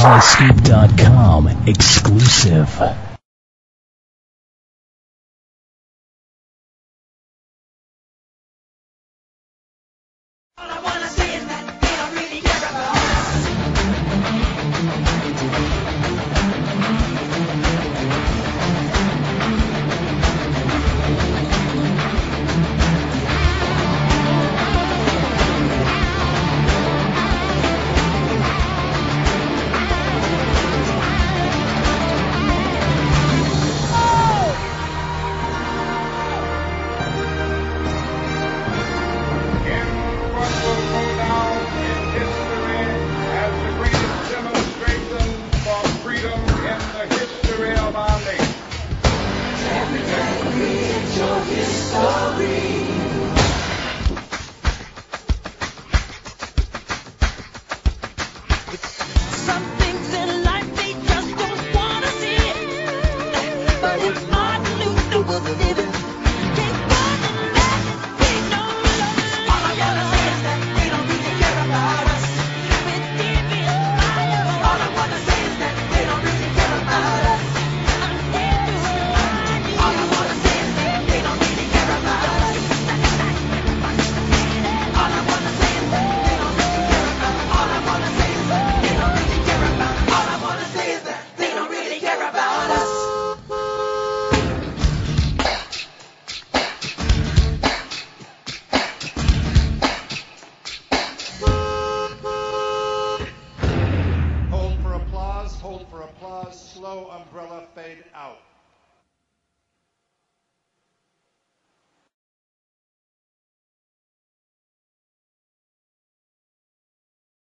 CarScoop.com exclusive. the history of our nation. Every day we enjoy history. umbrella fade out.